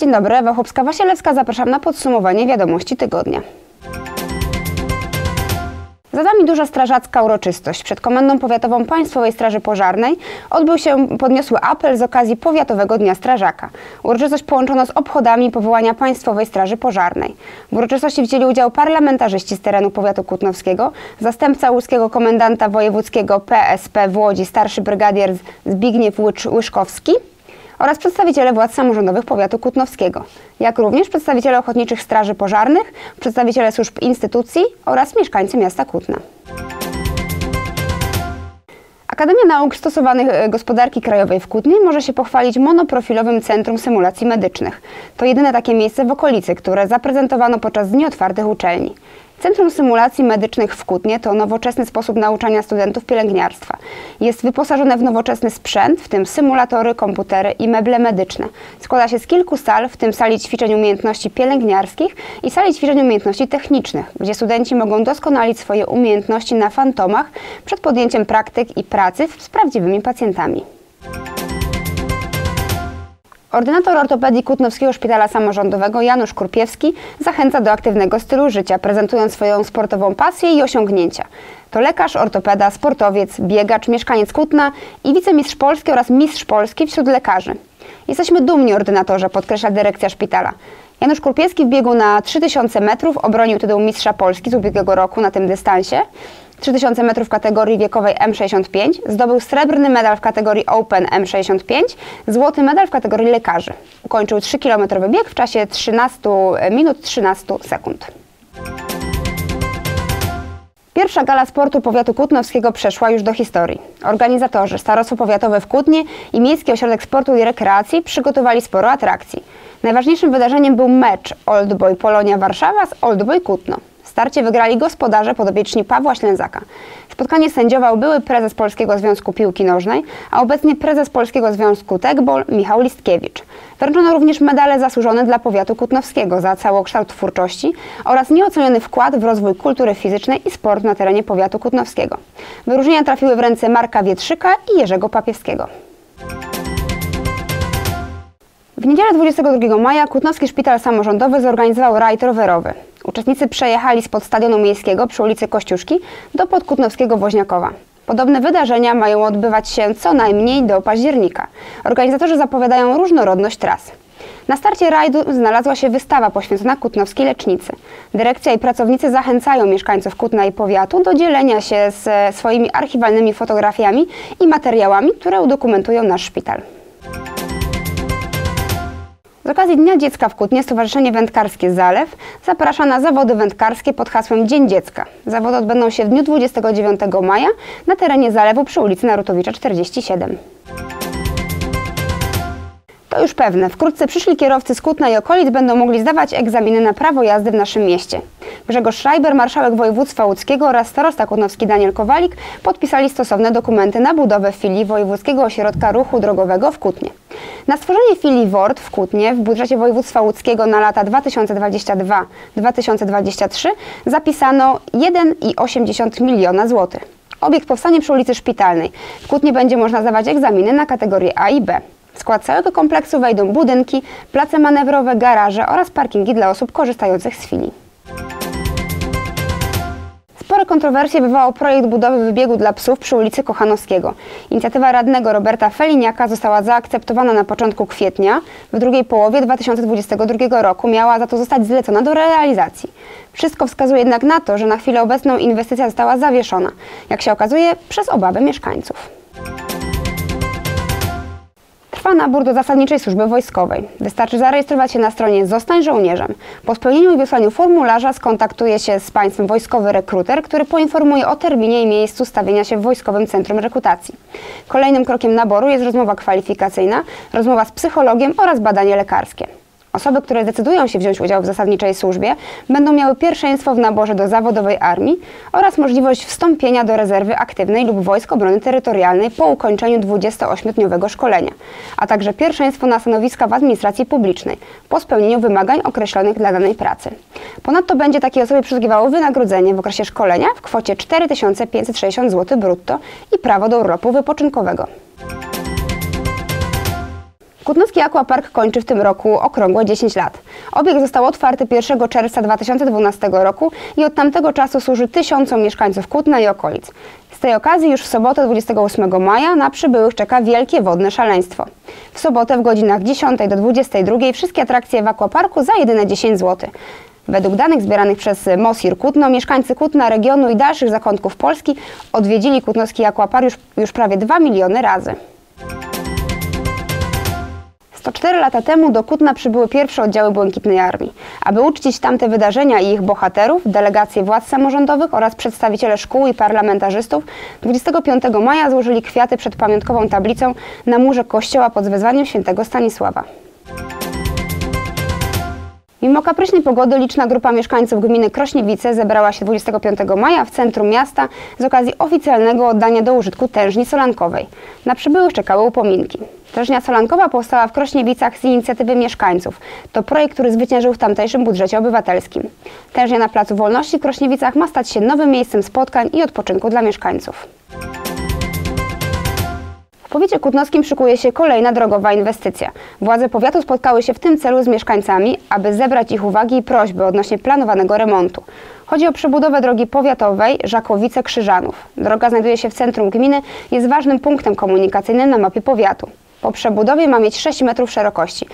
Dzień dobry, Ewa Chłopska-Wasielewska. Zapraszam na podsumowanie wiadomości tygodnia. Za nami duża strażacka uroczystość. Przed Komendą Powiatową Państwowej Straży Pożarnej odbył się podniosły apel z okazji Powiatowego Dnia Strażaka. Uroczystość połączono z obchodami powołania Państwowej Straży Pożarnej. W uroczystości wzięli udział parlamentarzyści z terenu powiatu kutnowskiego, zastępca łuskiego komendanta wojewódzkiego PSP w Łodzi, starszy brygadier Zbigniew Łyszkowski, oraz przedstawiciele władz samorządowych powiatu kutnowskiego, jak również przedstawiciele ochotniczych straży pożarnych, przedstawiciele służb instytucji oraz mieszkańcy miasta Kutna. Akademia Nauk Stosowanych e, Gospodarki Krajowej w Kutnie może się pochwalić monoprofilowym Centrum Symulacji Medycznych. To jedyne takie miejsce w okolicy, które zaprezentowano podczas Dni Otwartych Uczelni. Centrum Symulacji Medycznych w Kutnie to nowoczesny sposób nauczania studentów pielęgniarstwa. Jest wyposażone w nowoczesny sprzęt, w tym symulatory, komputery i meble medyczne. Składa się z kilku sal, w tym sali ćwiczeń umiejętności pielęgniarskich i sali ćwiczeń umiejętności technicznych, gdzie studenci mogą doskonalić swoje umiejętności na fantomach przed podjęciem praktyk i pracy z prawdziwymi pacjentami. Ordynator ortopedii Kutnowskiego Szpitala Samorządowego Janusz Kurpiewski zachęca do aktywnego stylu życia, prezentując swoją sportową pasję i osiągnięcia. To lekarz, ortopeda, sportowiec, biegacz, mieszkaniec Kutna i wicemistrz Polski oraz mistrz Polski wśród lekarzy. Jesteśmy dumni ordynatorze, podkreśla dyrekcja szpitala. Janusz Kurpiewski w biegu na 3000 metrów obronił tytuł mistrza Polski z ubiegłego roku na tym dystansie. 3000 metrów w kategorii wiekowej M65, zdobył srebrny medal w kategorii Open M65, złoty medal w kategorii lekarzy. Ukończył 3-kilometrowy bieg w czasie 13 minut 13 sekund. Pierwsza gala sportu powiatu kutnowskiego przeszła już do historii. Organizatorzy, Starostwo Powiatowe w Kutnie i Miejski Ośrodek Sportu i Rekreacji przygotowali sporo atrakcji. Najważniejszym wydarzeniem był mecz Old Boy Polonia Warszawa z Old Boy Kutno starcie wygrali gospodarze podopieczni Pawła Ślęzaka. Spotkanie sędziował były prezes Polskiego Związku Piłki Nożnej, a obecnie prezes Polskiego Związku Tekbol Michał Listkiewicz. Wręczono również medale zasłużone dla powiatu kutnowskiego za całokształt twórczości oraz nieoceniony wkład w rozwój kultury fizycznej i sportu na terenie powiatu kutnowskiego. Wyróżnienia trafiły w ręce Marka Wietrzyka i Jerzego Papiewskiego. W niedzielę 22 maja Kutnowski Szpital Samorządowy zorganizował rajd rowerowy. Uczestnicy przejechali spod stadionu miejskiego przy ulicy Kościuszki do podkutnowskiego Woźniakowa. Podobne wydarzenia mają odbywać się co najmniej do października. Organizatorzy zapowiadają różnorodność tras. Na starcie rajdu znalazła się wystawa poświęcona kutnowskiej lecznicy. Dyrekcja i pracownicy zachęcają mieszkańców Kutna i powiatu do dzielenia się ze swoimi archiwalnymi fotografiami i materiałami, które udokumentują nasz szpital. Z okazji Dnia Dziecka w Kutnie Stowarzyszenie Wędkarskie Zalew zaprasza na zawody wędkarskie pod hasłem Dzień Dziecka. Zawody odbędą się w dniu 29 maja na terenie Zalewu przy ulicy Narutowicza 47. To już pewne, wkrótce przyszli kierowcy z Kutna i okolic będą mogli zdawać egzaminy na prawo jazdy w naszym mieście. Grzegorz Schreiber, marszałek województwa łódzkiego oraz starosta kutnowski Daniel Kowalik podpisali stosowne dokumenty na budowę filii Wojewódzkiego Ośrodka Ruchu Drogowego w Kutnie. Na stworzenie filii WORD w Kutnie w budżecie województwa łódzkiego na lata 2022-2023 zapisano 1,8 miliona złotych. Obiekt powstanie przy ulicy Szpitalnej. W Kutnie będzie można zdawać egzaminy na kategorie A i B. W skład całego kompleksu wejdą budynki, place manewrowe, garaże oraz parkingi dla osób korzystających z filii. Kontrowersje wywołał projekt budowy wybiegu dla psów przy ulicy Kochanowskiego. Inicjatywa radnego Roberta Feliniaka została zaakceptowana na początku kwietnia. W drugiej połowie 2022 roku miała za to zostać zlecona do realizacji. Wszystko wskazuje jednak na to, że na chwilę obecną inwestycja została zawieszona, jak się okazuje, przez obawy mieszkańców. Trwa nabór do zasadniczej służby wojskowej. Wystarczy zarejestrować się na stronie Zostań żołnierzem. Po spełnieniu i wysłaniu formularza skontaktuje się z państwem wojskowy rekruter, który poinformuje o terminie i miejscu stawienia się w Wojskowym Centrum Rekrutacji. Kolejnym krokiem naboru jest rozmowa kwalifikacyjna, rozmowa z psychologiem oraz badanie lekarskie. Osoby, które decydują się wziąć udział w zasadniczej służbie, będą miały pierwszeństwo w naborze do zawodowej armii oraz możliwość wstąpienia do rezerwy aktywnej lub Wojsk Obrony Terytorialnej po ukończeniu 28-dniowego szkolenia, a także pierwszeństwo na stanowiska w administracji publicznej po spełnieniu wymagań określonych dla danej pracy. Ponadto będzie takiej osobie przysługiwało wynagrodzenie w okresie szkolenia w kwocie 4560 zł brutto i prawo do urlopu wypoczynkowego. Kutnowski Aquapark kończy w tym roku okrągłe 10 lat. Obiekt został otwarty 1 czerwca 2012 roku i od tamtego czasu służy tysiącom mieszkańców Kutna i okolic. Z tej okazji już w sobotę 28 maja na przybyłych czeka wielkie wodne szaleństwo. W sobotę w godzinach 10 do 22 wszystkie atrakcje w Aquaparku za jedyne 10 zł. Według danych zbieranych przez Mosir Kutno, mieszkańcy Kutna, regionu i dalszych zakątków Polski odwiedzili Kutnowski Aquapark już, już prawie 2 miliony razy. 104 lata temu do Kutna przybyły pierwsze oddziały Błękitnej Armii. Aby uczcić tamte wydarzenia i ich bohaterów, delegacje władz samorządowych oraz przedstawiciele szkół i parlamentarzystów 25 maja złożyli kwiaty przed pamiątkową tablicą na murze kościoła pod wezwaniem świętego Stanisława. Mimo kapryśnej pogody liczna grupa mieszkańców gminy Krośniewice zebrała się 25 maja w centrum miasta z okazji oficjalnego oddania do użytku tężni solankowej. Na przybyłych czekały upominki. Tężnia solankowa powstała w Krośniewicach z inicjatywy mieszkańców. To projekt, który zwyciężył w tamtejszym budżecie obywatelskim. Tężnia na Placu Wolności w Krośniewicach ma stać się nowym miejscem spotkań i odpoczynku dla mieszkańców. W powiecie kutnowskim szykuje się kolejna drogowa inwestycja. Władze powiatu spotkały się w tym celu z mieszkańcami, aby zebrać ich uwagi i prośby odnośnie planowanego remontu. Chodzi o przebudowę drogi powiatowej Żakowice-Krzyżanów. Droga znajduje się w centrum gminy, jest ważnym punktem komunikacyjnym na mapie powiatu. Po przebudowie ma mieć 6 metrów szerokości.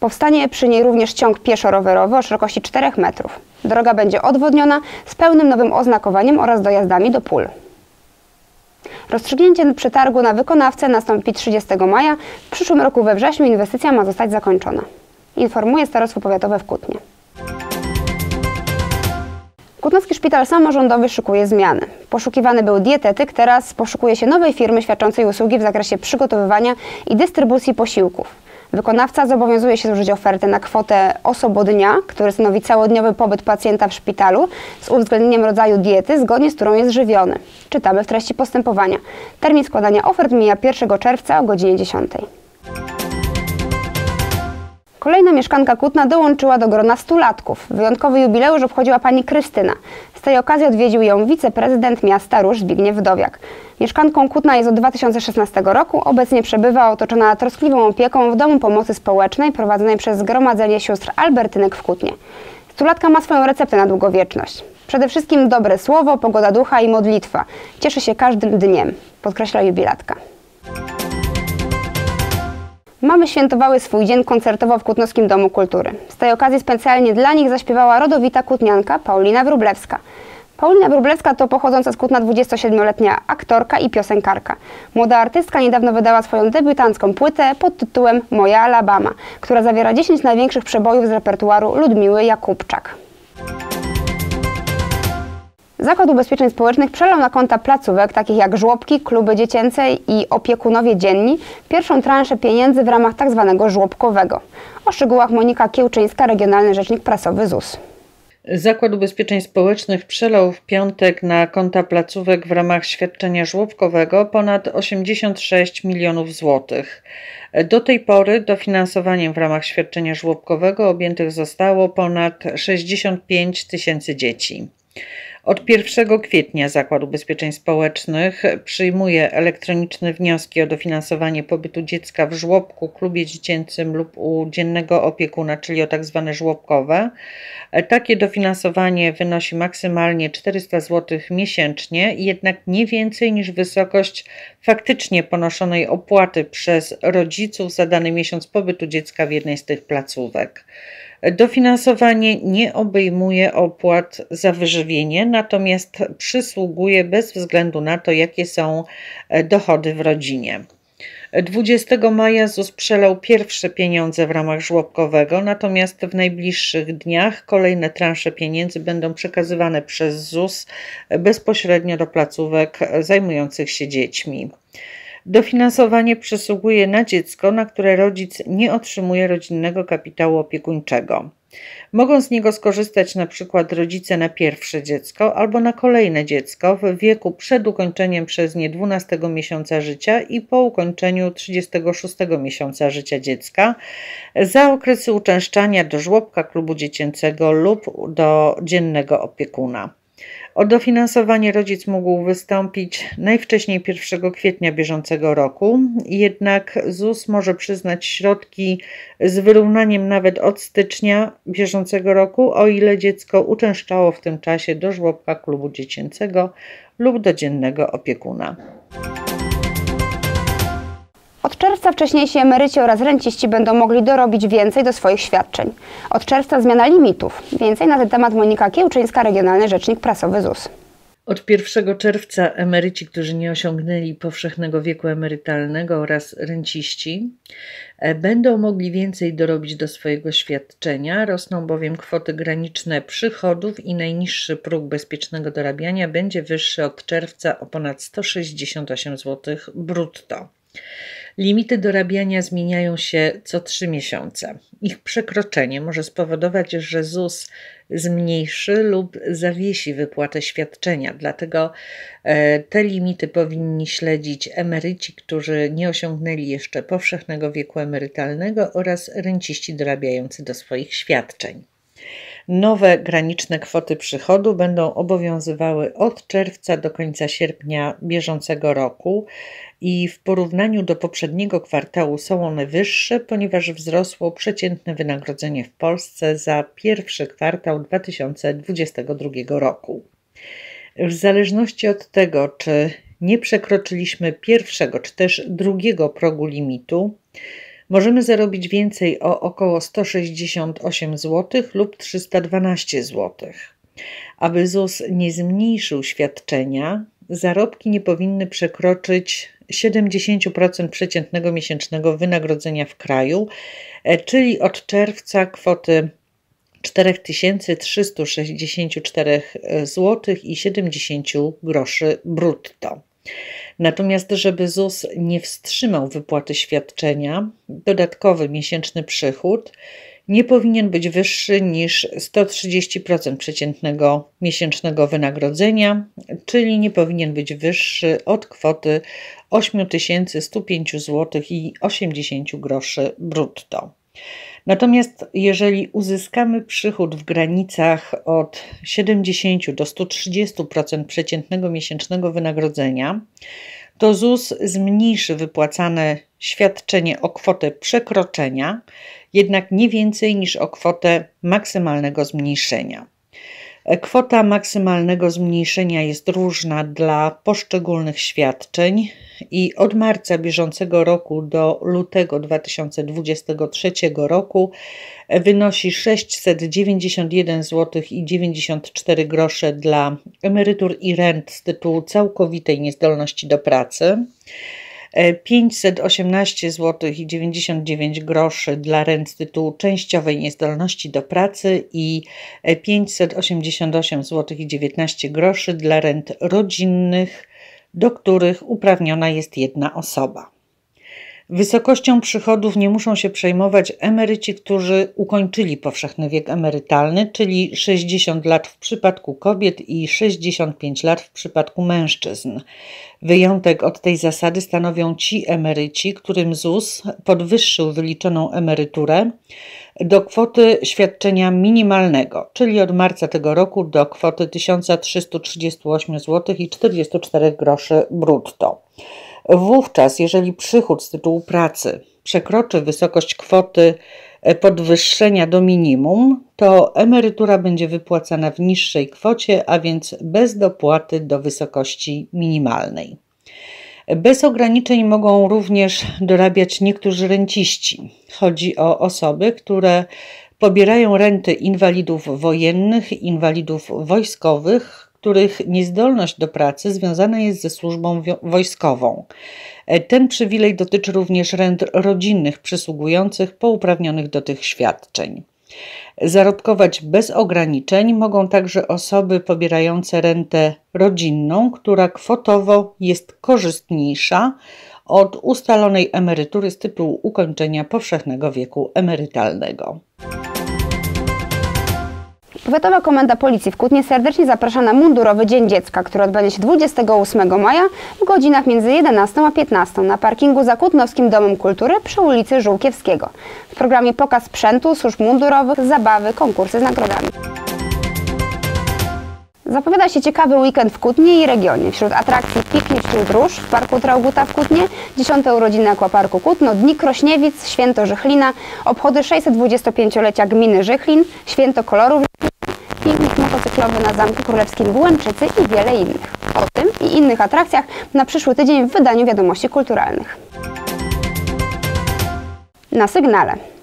Powstanie przy niej również ciąg pieszo-rowerowy o szerokości 4 metrów. Droga będzie odwodniona z pełnym nowym oznakowaniem oraz dojazdami do pól. Rozstrzygnięcie przetargu na wykonawcę nastąpi 30 maja. W przyszłym roku we wrześniu inwestycja ma zostać zakończona. Informuje Starostwo Powiatowe w Kutnie. Kutnowski Szpital Samorządowy szykuje zmiany. Poszukiwany był dietetyk, teraz poszukuje się nowej firmy świadczącej usługi w zakresie przygotowywania i dystrybucji posiłków. Wykonawca zobowiązuje się złożyć ofertę na kwotę osobodnia, który stanowi całodniowy pobyt pacjenta w szpitalu z uwzględnieniem rodzaju diety, zgodnie z którą jest żywiony. Czytamy w treści postępowania. Termin składania ofert mija 1 czerwca o godzinie 10. Kolejna mieszkanka Kutna dołączyła do grona stulatków. Wyjątkowy jubileusz obchodziła pani Krystyna. Z tej okazji odwiedził ją wiceprezydent miasta Róż Zbigniew Wdowiak. Mieszkanką Kutna jest od 2016 roku. Obecnie przebywa otoczona troskliwą opieką w Domu Pomocy Społecznej prowadzonej przez Zgromadzenie Sióstr Albertynek w Kutnie. Stulatka ma swoją receptę na długowieczność. Przede wszystkim dobre słowo, pogoda ducha i modlitwa. Cieszy się każdym dniem, podkreśla jubilatka. Mamy świętowały swój dzień koncertowo w Kutnowskim Domu Kultury. Z tej okazji specjalnie dla nich zaśpiewała rodowita kutnianka Paulina Wróblewska. Paulina Wróblewska to pochodząca z Kutna 27-letnia aktorka i piosenkarka. Młoda artystka niedawno wydała swoją debiutancką płytę pod tytułem Moja Alabama, która zawiera 10 największych przebojów z repertuaru Ludmiły Jakubczak. Zakład Ubezpieczeń Społecznych przelał na konta placówek takich jak żłobki, kluby dziecięce i opiekunowie dzienni pierwszą transzę pieniędzy w ramach tzw. Tak żłobkowego. O szczegółach Monika Kiełczyńska, Regionalny Rzecznik Prasowy ZUS. Zakład Ubezpieczeń Społecznych przelał w piątek na konta placówek w ramach świadczenia żłobkowego ponad 86 milionów złotych. Do tej pory dofinansowaniem w ramach świadczenia żłobkowego objętych zostało ponad 65 tysięcy dzieci. Od 1 kwietnia Zakład Ubezpieczeń Społecznych przyjmuje elektroniczne wnioski o dofinansowanie pobytu dziecka w żłobku, klubie dziecięcym lub u dziennego opiekuna, czyli o tak zwane żłobkowe. Takie dofinansowanie wynosi maksymalnie 400 zł miesięcznie, jednak nie więcej niż wysokość faktycznie ponoszonej opłaty przez rodziców za dany miesiąc pobytu dziecka w jednej z tych placówek. Dofinansowanie nie obejmuje opłat za wyżywienie, natomiast przysługuje bez względu na to, jakie są e, dochody w rodzinie. 20 maja ZUS przelał pierwsze pieniądze w ramach żłobkowego, natomiast w najbliższych dniach kolejne transze pieniędzy będą przekazywane przez ZUS bezpośrednio do placówek zajmujących się dziećmi. Dofinansowanie przysługuje na dziecko, na które rodzic nie otrzymuje rodzinnego kapitału opiekuńczego. Mogą z niego skorzystać na przykład rodzice na pierwsze dziecko albo na kolejne dziecko w wieku przed ukończeniem przez nie 12 miesiąca życia i po ukończeniu 36 miesiąca życia dziecka za okresy uczęszczania do żłobka klubu dziecięcego lub do dziennego opiekuna. O dofinansowanie rodzic mógł wystąpić najwcześniej 1 kwietnia bieżącego roku, jednak ZUS może przyznać środki z wyrównaniem nawet od stycznia bieżącego roku, o ile dziecko uczęszczało w tym czasie do żłobka klubu dziecięcego lub do dziennego opiekuna. Czerwca wcześniejsi emeryci oraz renciści będą mogli dorobić więcej do swoich świadczeń. Od czerwca zmiana limitów. Więcej na ten temat Monika Kiełczyńska, Regionalny Rzecznik Prasowy ZUS. Od 1 czerwca emeryci, którzy nie osiągnęli powszechnego wieku emerytalnego oraz renciści e, będą mogli więcej dorobić do swojego świadczenia. Rosną bowiem kwoty graniczne przychodów i najniższy próg bezpiecznego dorabiania będzie wyższy od czerwca o ponad 168 zł brutto. Limity dorabiania zmieniają się co trzy miesiące. Ich przekroczenie może spowodować, że ZUS zmniejszy lub zawiesi wypłatę świadczenia. Dlatego e, te limity powinni śledzić emeryci, którzy nie osiągnęli jeszcze powszechnego wieku emerytalnego oraz renciści dorabiający do swoich świadczeń. Nowe graniczne kwoty przychodu będą obowiązywały od czerwca do końca sierpnia bieżącego roku i w porównaniu do poprzedniego kwartału są one wyższe, ponieważ wzrosło przeciętne wynagrodzenie w Polsce za pierwszy kwartał 2022 roku. W zależności od tego, czy nie przekroczyliśmy pierwszego czy też drugiego progu limitu, możemy zarobić więcej o około 168 zł lub 312 zł. Aby ZUS nie zmniejszył świadczenia, zarobki nie powinny przekroczyć 70% przeciętnego miesięcznego wynagrodzenia w kraju, e, czyli od czerwca kwoty 4364 zł i 70 groszy brutto. Natomiast, żeby ZUS nie wstrzymał wypłaty świadczenia, dodatkowy miesięczny przychód nie powinien być wyższy niż 130% przeciętnego miesięcznego wynagrodzenia, czyli nie powinien być wyższy od kwoty 8105 zł i 80 groszy brutto. Natomiast jeżeli uzyskamy przychód w granicach od 70 do 130% przeciętnego miesięcznego wynagrodzenia, to ZUS zmniejszy wypłacane świadczenie o kwotę przekroczenia, jednak nie więcej niż o kwotę maksymalnego zmniejszenia. Kwota maksymalnego zmniejszenia jest różna dla poszczególnych świadczeń i od marca bieżącego roku do lutego 2023 roku wynosi 691 zł i 94 grosze dla emerytur i rent z tytułu całkowitej niezdolności do pracy. 518 zł i 99 groszy dla rent z tytułu częściowej niezdolności do pracy i 588 zł i 19 groszy dla rent rodzinnych, do których uprawniona jest jedna osoba. Wysokością przychodów nie muszą się przejmować emeryci, którzy ukończyli powszechny wiek emerytalny, czyli 60 lat w przypadku kobiet i 65 lat w przypadku mężczyzn. Wyjątek od tej zasady stanowią ci emeryci, którym ZUS podwyższył wyliczoną emeryturę do kwoty świadczenia minimalnego, czyli od marca tego roku do kwoty 1338 zł i 44 groszy brutto. Wówczas, jeżeli przychód z tytułu pracy przekroczy wysokość kwoty e, podwyższenia do minimum, to emerytura będzie wypłacana w niższej kwocie, a więc bez dopłaty do wysokości minimalnej. Bez ograniczeń mogą również dorabiać niektórzy renciści. Chodzi o osoby, które pobierają renty inwalidów wojennych, inwalidów wojskowych, których niezdolność do pracy związana jest ze służbą wojskową. E, ten przywilej dotyczy również rent rodzinnych przysługujących pouprawnionych do tych świadczeń. Zarobkować bez ograniczeń mogą także osoby pobierające rentę rodzinną, która kwotowo jest korzystniejsza od ustalonej emerytury z tytułu ukończenia powszechnego wieku emerytalnego. Powiatowa Komenda Policji w Kutnie serdecznie zaprasza na Mundurowy Dzień Dziecka, który odbędzie się 28 maja w godzinach między 11 a 15 na parkingu za Kutnowskim Domem Kultury przy ulicy Żółkiewskiego. W programie pokaz sprzętu, służb mundurowych, zabawy, konkursy z nagrodami. Zapowiada się ciekawy weekend w Kutnie i regionie. Wśród atrakcji piknik wśród róż w Parku Trauguta w Kutnie, 10. urodziny Akwaparku Kutno, Dni Krośniewic, Święto Żychlina, obchody 625-lecia gminy Żychlin, Święto Kolorów motocyklowy na Zamku Królewskim w Łęczycy i wiele innych. O tym i innych atrakcjach na przyszły tydzień w wydaniu Wiadomości Kulturalnych. Na sygnale.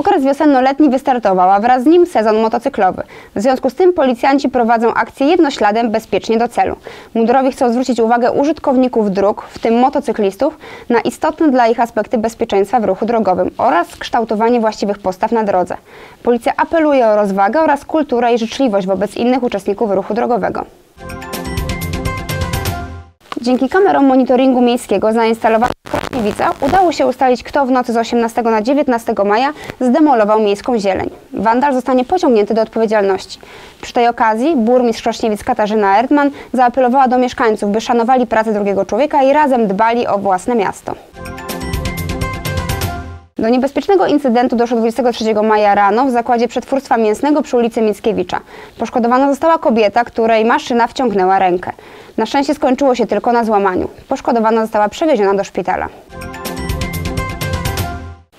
Okres wiosenno-letni wystartował, a wraz z nim sezon motocyklowy. W związku z tym policjanci prowadzą akcję jednośladem bezpiecznie do celu. Mundurowi chcą zwrócić uwagę użytkowników dróg, w tym motocyklistów, na istotne dla ich aspekty bezpieczeństwa w ruchu drogowym oraz kształtowanie właściwych postaw na drodze. Policja apeluje o rozwagę oraz kulturę i życzliwość wobec innych uczestników ruchu drogowego. Dzięki kamerom monitoringu miejskiego zainstalowanym Krośniewicach udało się ustalić, kto w nocy z 18 na 19 maja zdemolował miejską zieleń. Wandal zostanie pociągnięty do odpowiedzialności. Przy tej okazji burmistrz Krośniewic Katarzyna Erdman zaapelowała do mieszkańców, by szanowali pracę drugiego człowieka i razem dbali o własne miasto. Do niebezpiecznego incydentu doszło 23 maja rano w zakładzie przetwórstwa mięsnego przy ulicy Mickiewicza. Poszkodowana została kobieta, której maszyna wciągnęła rękę. Na szczęście skończyło się tylko na złamaniu. Poszkodowana została przewieziona do szpitala.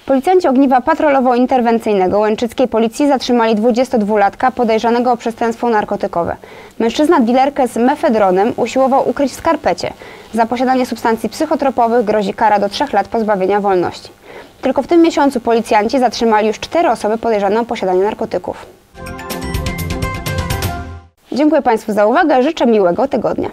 Policjanci ogniwa patrolowo-interwencyjnego Łęczyckiej Policji zatrzymali 22-latka podejrzanego o przestępstwo narkotykowe. Mężczyzna dilerkę z mefedronem usiłował ukryć w skarpecie. Za posiadanie substancji psychotropowych grozi kara do 3 lat pozbawienia wolności. Tylko w tym miesiącu policjanci zatrzymali już cztery osoby podejrzane o posiadanie narkotyków. Dziękuję Państwu za uwagę, życzę miłego tygodnia.